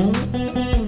Música hum, hum, hum.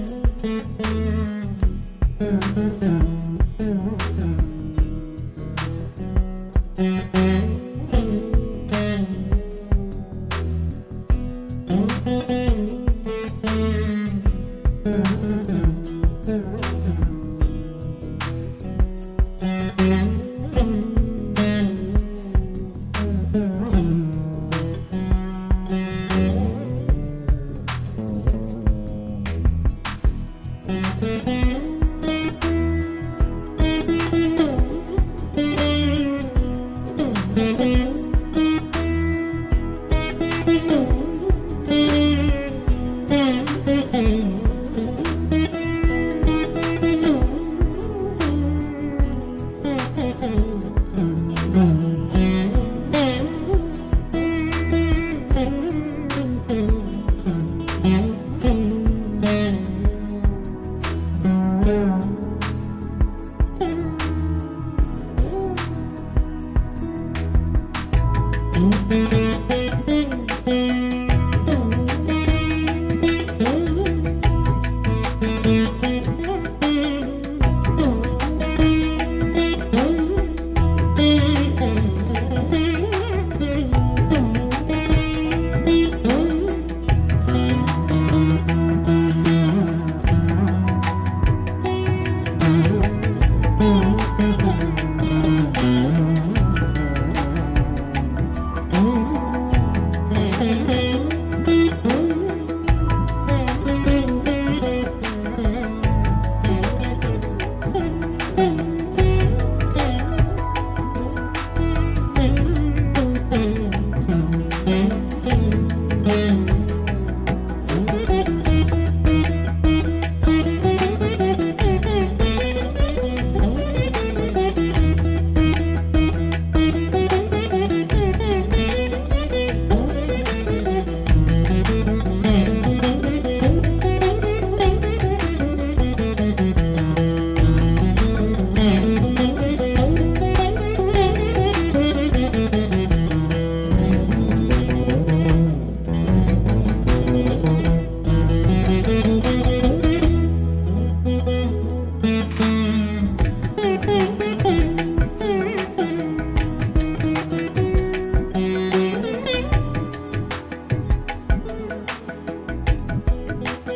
Música hum.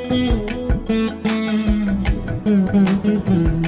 Mm-hmm.